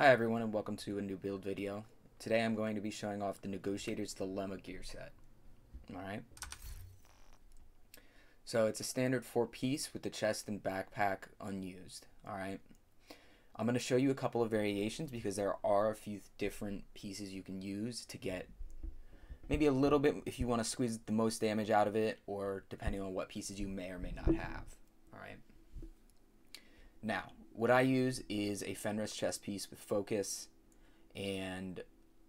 Hi everyone and welcome to a new build video. Today I'm going to be showing off the Negotiator's Dilemma gear set. Alright. So it's a standard 4 piece with the chest and backpack unused. Alright. I'm going to show you a couple of variations because there are a few different pieces you can use to get maybe a little bit if you want to squeeze the most damage out of it or depending on what pieces you may or may not have. Alright. Now, what I use is a Fenris chest piece with focus and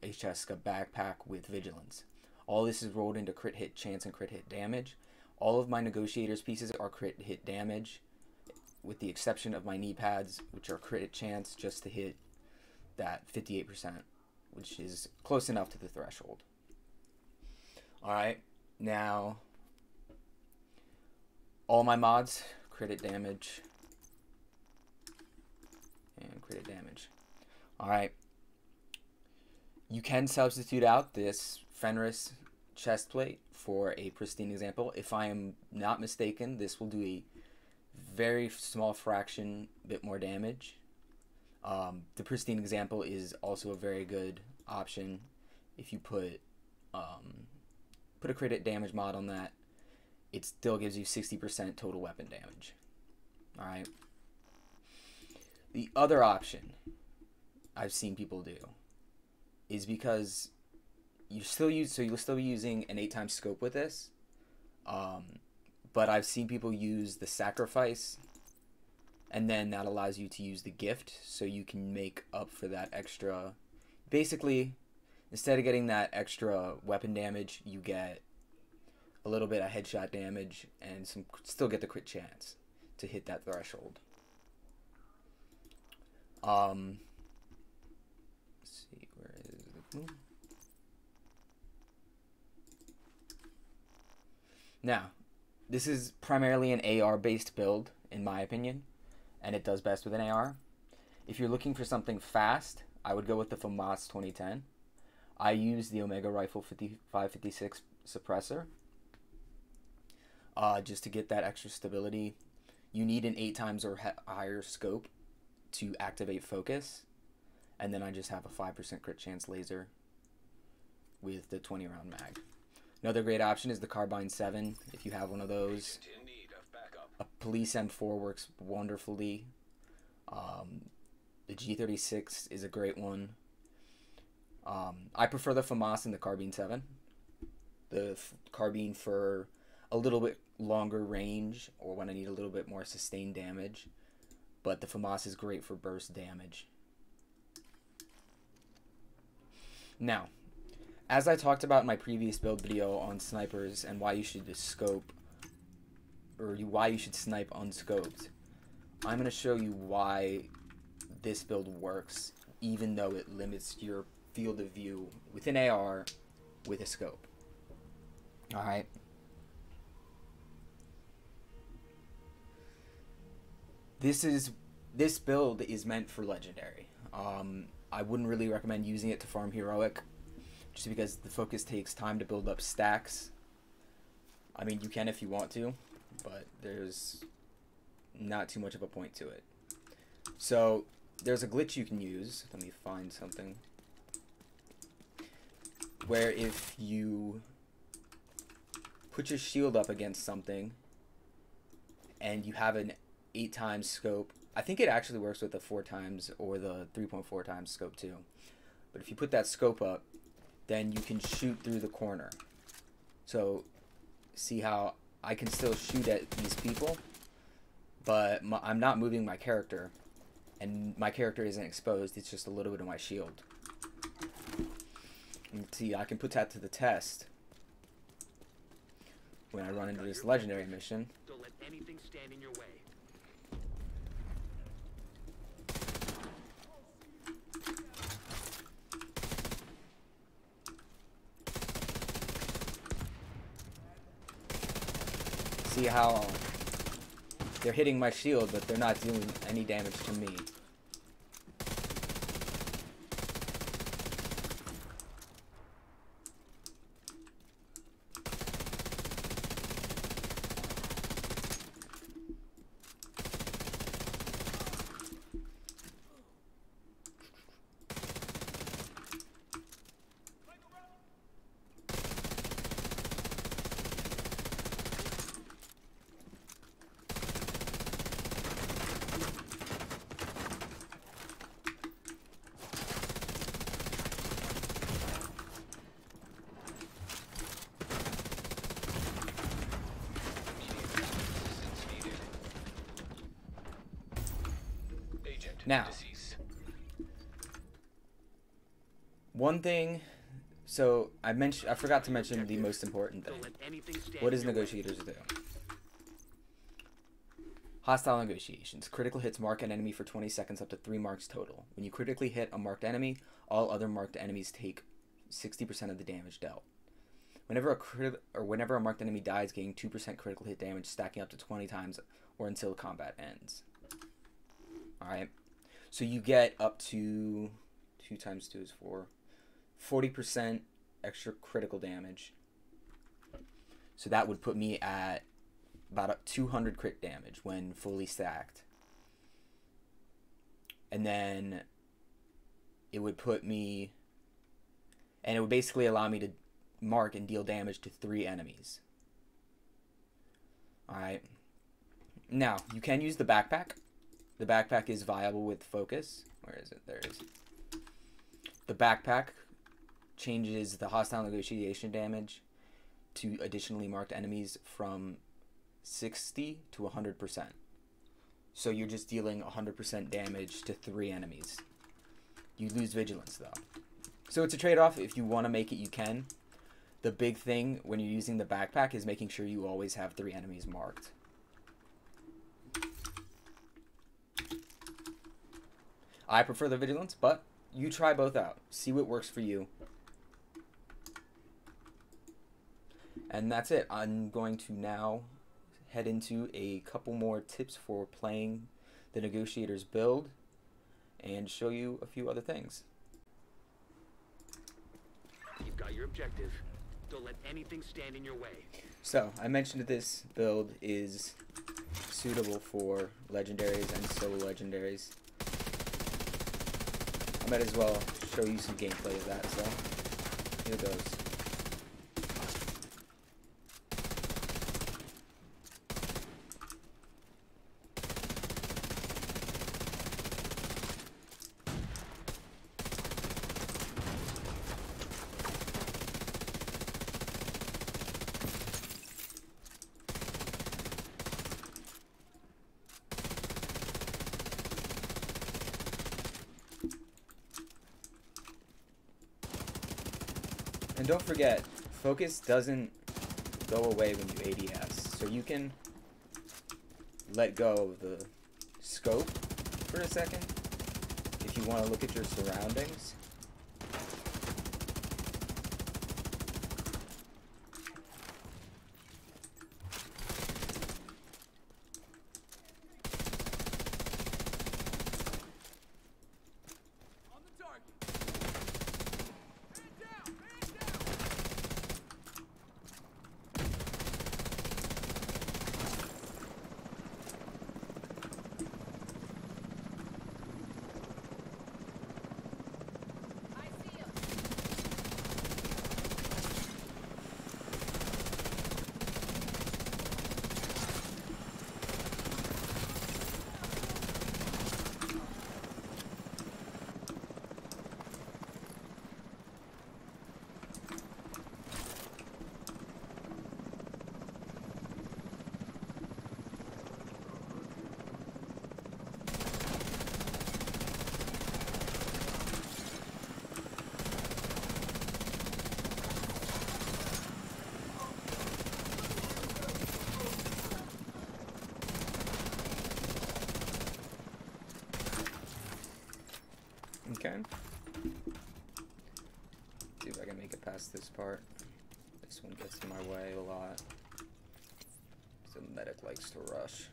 a Cheska backpack with vigilance. All this is rolled into crit hit chance and crit hit damage. All of my negotiators pieces are crit hit damage, with the exception of my knee pads, which are crit chance just to hit that 58%, which is close enough to the threshold. Alright, now all my mods, crit damage, and crit damage. Alright. You can substitute out this Fenris chest plate for a pristine example. If I am not mistaken, this will do a very small fraction bit more damage. Um, the pristine example is also a very good option if you put um, put a crit damage mod on that. It still gives you 60% total weapon damage. Alright. The other option I've seen people do is because you still use so you'll still be using an eight times scope with this. Um, but I've seen people use the sacrifice and then that allows you to use the gift so you can make up for that extra basically instead of getting that extra weapon damage you get a little bit of headshot damage and some still get the crit chance to hit that threshold um, let's see, where is Now, this is primarily an AR based build, in my opinion, and it does best with an AR. If you're looking for something fast, I would go with the FAMAS 2010. I use the Omega Rifle 5556 suppressor uh, just to get that extra stability. You need an 8 times or higher scope to activate focus. And then I just have a 5% crit chance laser with the 20 round mag. Another great option is the Carbine 7 if you have one of those. A Police M4 works wonderfully. Um, the G36 is a great one. Um, I prefer the FAMAS and the Carbine 7. The Carbine for a little bit longer range or when I need a little bit more sustained damage but the FAMAS is great for burst damage. Now, as I talked about in my previous build video on snipers and why you should scope, or why you should snipe unscoped, I'm going to show you why this build works, even though it limits your field of view with an AR with a scope. Alright. This is this build is meant for legendary. Um, I wouldn't really recommend using it to farm heroic, just because the focus takes time to build up stacks. I mean, you can if you want to, but there's not too much of a point to it. So there's a glitch you can use. Let me find something. Where if you put your shield up against something and you have an eight times scope. I think it actually works with the four times or the 3.4 times scope too. But if you put that scope up, then you can shoot through the corner. So see how I can still shoot at these people, but my, I'm not moving my character, and my character isn't exposed. It's just a little bit of my shield. And see, I can put that to the test when I run into this legendary mission. Don't let anything stand in your way. See how they're hitting my shield, but they're not doing any damage to me. Now, one thing. So I mentioned I forgot to mention the most important thing. What does negotiators do? Hostile negotiations. Critical hits mark an enemy for 20 seconds up to 3 marks total. When you critically hit a marked enemy, all other marked enemies take 60% of the damage dealt. Whenever a crit or whenever a marked enemy dies, gain 2% critical hit damage, stacking up to 20 times or until combat ends. Alright. So you get up to 2 times 2 is 4. 40% extra critical damage. So that would put me at about 200 crit damage when fully stacked. And then it would put me and it would basically allow me to mark and deal damage to three enemies. Alright. Now, you can use the backpack. The backpack is viable with focus. Where is it? There it is. The backpack changes the hostile negotiation damage to additionally marked enemies from 60 to 100%. So you're just dealing 100% damage to three enemies. You lose vigilance though. So it's a trade-off. If you want to make it, you can. The big thing when you're using the backpack is making sure you always have three enemies marked. I prefer the vigilance, but you try both out. See what works for you. And that's it. I'm going to now head into a couple more tips for playing the Negotiators build and show you a few other things. You've got your objective. Don't let anything stand in your way. So, I mentioned that this build is suitable for legendaries and solo legendaries. Might as well show you some gameplay of that, so here goes. And don't forget, focus doesn't go away when you ADS. So you can let go of the scope for a second if you want to look at your surroundings. Okay. See if I can make it past this part. This one gets in my way a lot. So medic likes to rush.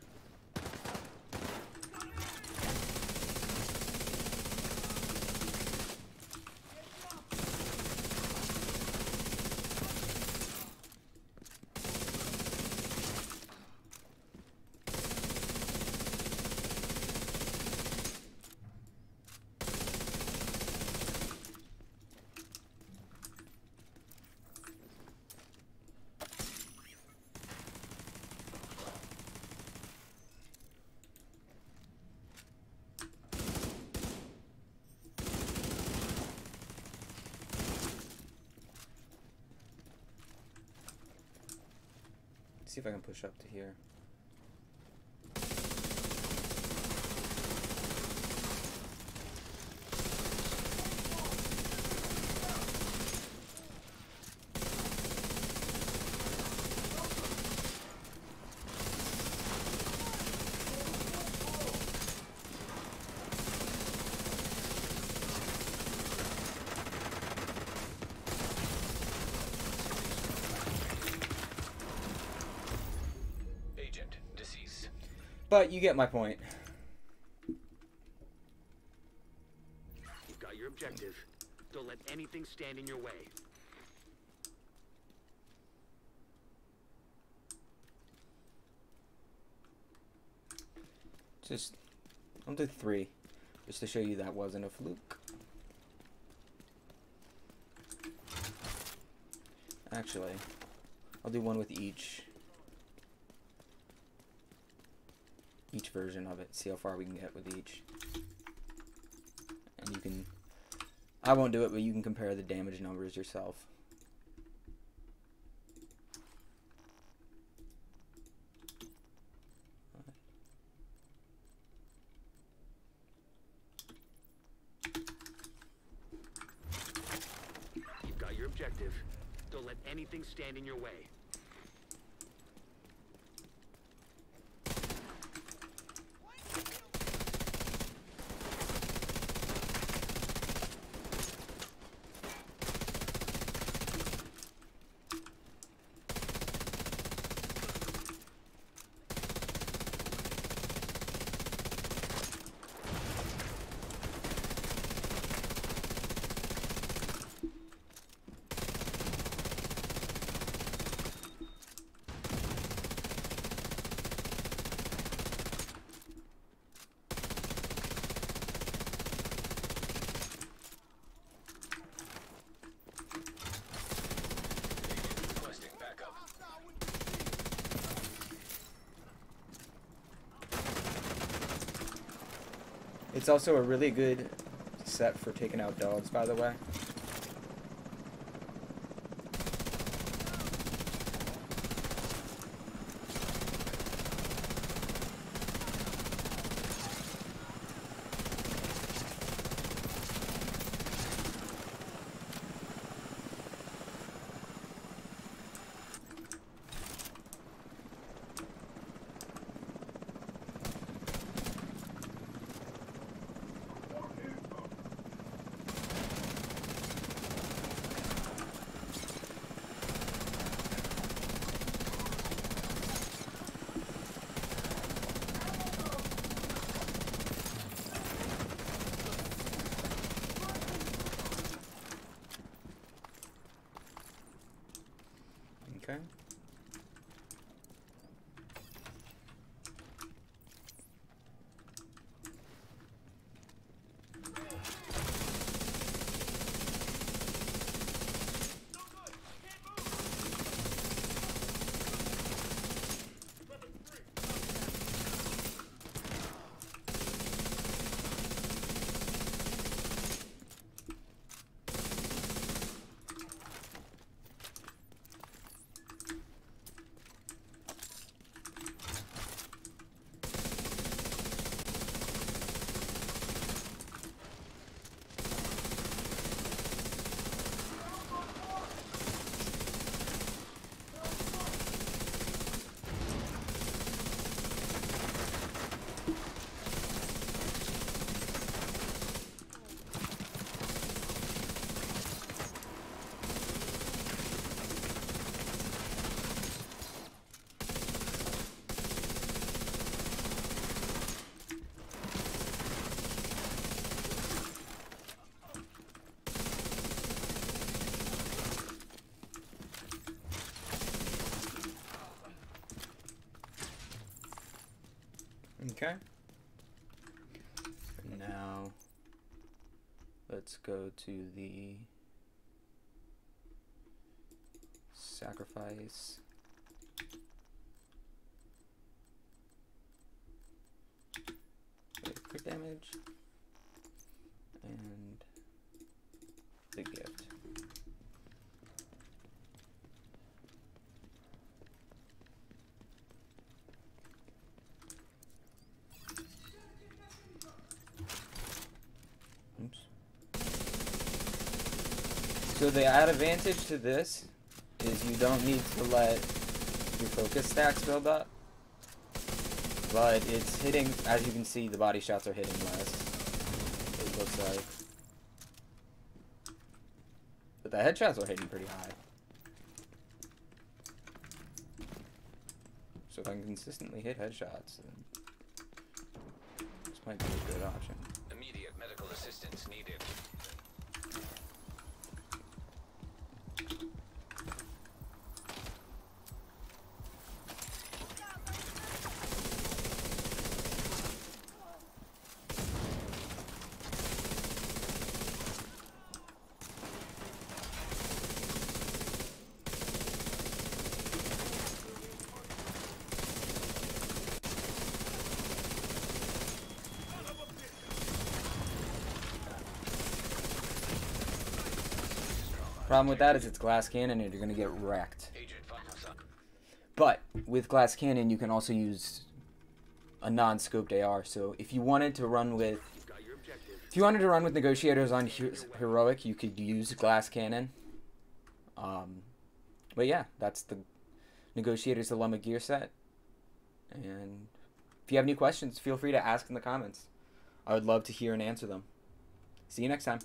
See if I can push up to here. But you get my point. You've got your objective. Don't let anything stand in your way. Just, I'll do three, just to show you that wasn't a fluke. Actually, I'll do one with each, each version of it. See how far we can get with each. And you can, I won't do it, but you can compare the damage numbers yourself. You've got your objective. Don't let anything stand in your way. It's also a really good set for taking out dogs, by the way. Let's go to the sacrifice. Quick damage and the gift. So the advantage to this is you don't need to let your focus stacks build up. But it's hitting, as you can see, the body shots are hitting less. It looks like. But the headshots are hitting pretty high. So if I can consistently hit headshots, then might be a good option. Immediate medical assistance needed. Problem with that is it's glass cannon and you're gonna get wrecked. But with glass cannon, you can also use a non-scoped AR. So if you wanted to run with, You've got your objective. if you wanted to run with negotiators on He- heroic, you could use glass cannon. Um, but yeah, that's the negotiators dilemma gear set. And if you have any questions, feel free to ask in the comments. I would love to hear and answer them. See you next time.